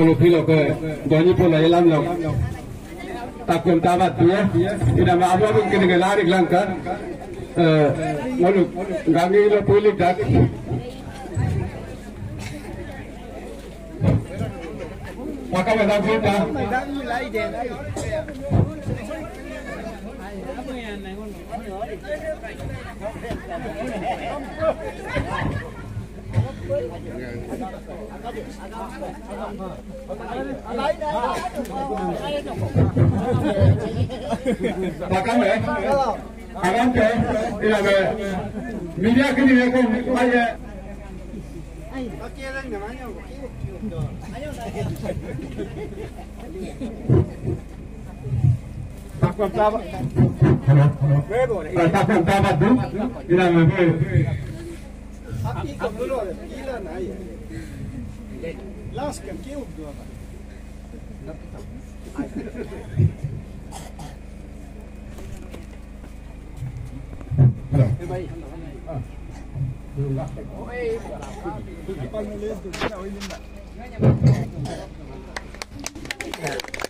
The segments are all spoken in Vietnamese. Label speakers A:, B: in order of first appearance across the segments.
A: kalau menubilok donyi pola ilam lok takun tabat dia ina ma apa abu kini gelari langka moluk gangi lo pulik dak maka wala kita. Thank you. 阿康嘞？阿康姐？伊拉呗？米娅给米娅哥买的。哎，那件
B: 怎么样的？那件。那款打扮？
A: 那款打扮，你呢？
B: Tu? Iya me. Lasken kiukkua. Oni bayi bayi bayi Kalau mereka ini kulit agak ramai. Kalau kalau guru mai nabuan ya.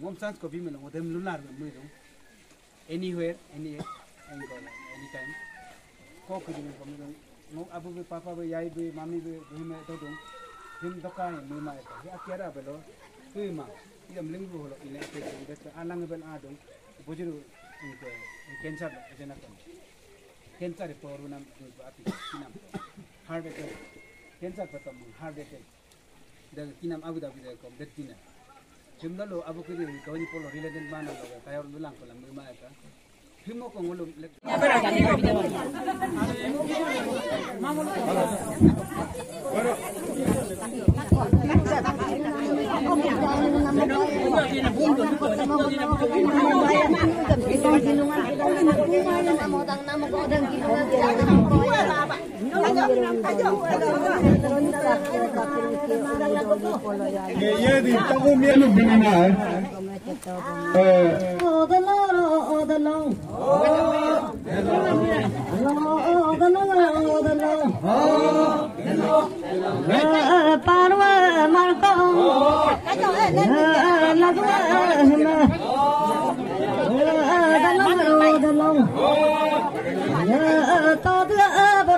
B: One chance ko bimelo mo dem lunar me muiro. Anywhere, any angle, anytime. Ko ko dimi ko muiro. Mo abu be papa be yai be mami be bhi me to dum. Him doka ni mu ma eta. Ya kera belo. Tu ma. Idam lingbu holo ile te dum de alang bel a dum. Bujuru inko cancer jena ko. Cancer to ru nam du api nam. Heart attack. Cancer patam heart attack. Dan kinam Abu Dhabi de kom det kinam. himna lo abu kiri kau ni polo rile den mana lo kaya orang bilang kalau mima itu himno kau ngulu Hãy subscribe cho
C: kênh Ghiền Mì Gõ Để không bỏ lỡ những video hấp dẫn to long bona
B: ya
A: long bona
C: to long tar gama long dong ko long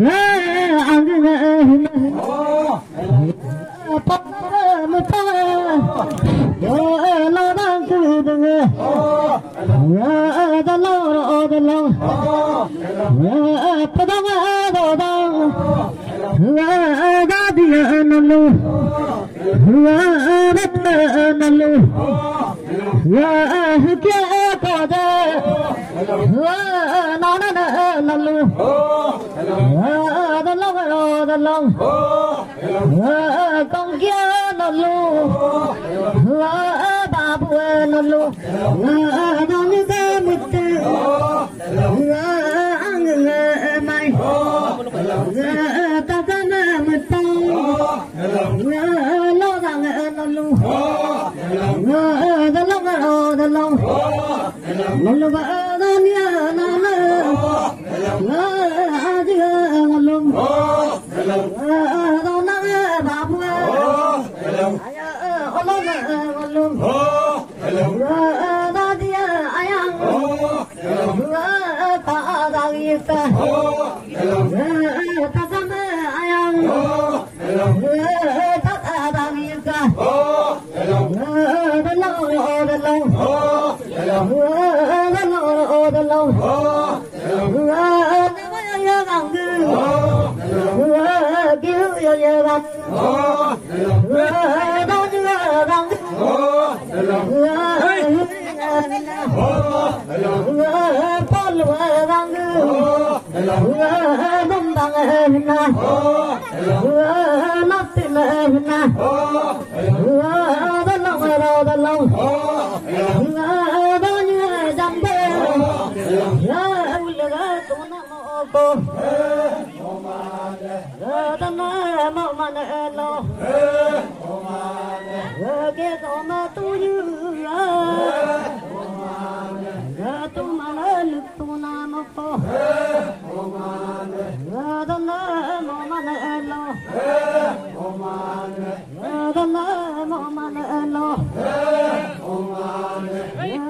C: Hey! Con kia nó lu. Bà bùa nó lu. Nó như cái mít ăn mày. Ta ta mẹ mít ta lo rằng nó lu. Nó lo nó nó lo. Nó lu. Bà nó nia nó nó Oh! Oh, hello. Oh, Yılmaz. Oh, hello. Oh, hello. Oh, hello. Oh, hello. Nó chưa nó lu nó nó bà bùa Abatu un ma jo tu Jo man lực tu na mo ko Ro bi ai Ro da ga pu o nga Nam mo ga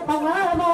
C: pagaba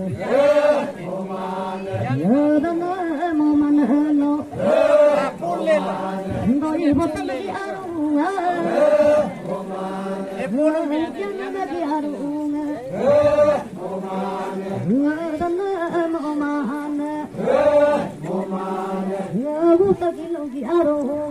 C: يوٿا لغي هارو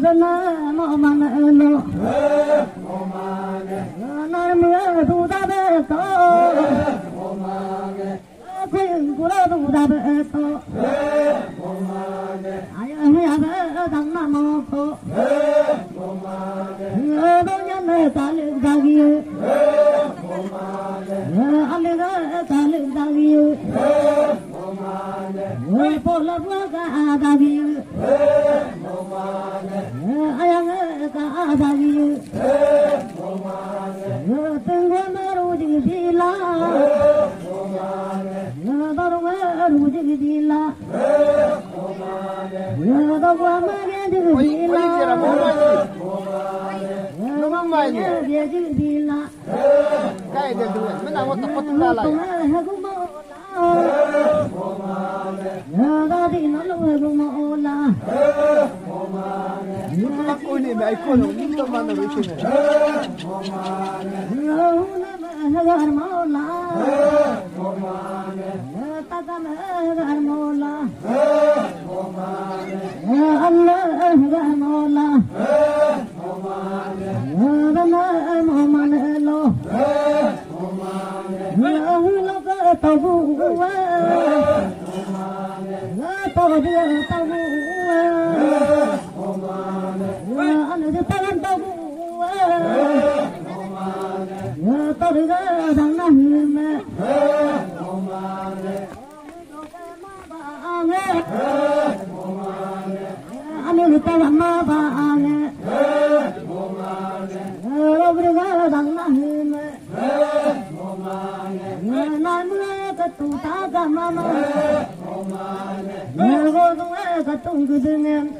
C: la mo ma na lo mo ma na na mu tu da be to mo ma na ku ku la tu da be to mo ma na ay ay ya be da na mo ko mo ma na do nya na ta le da gi mo ma na a le da ta le da gi mo ma na po la bu ga da gi مولا Tamam, good evening.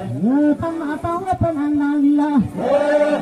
C: Lapang apang apang anangla. Hey,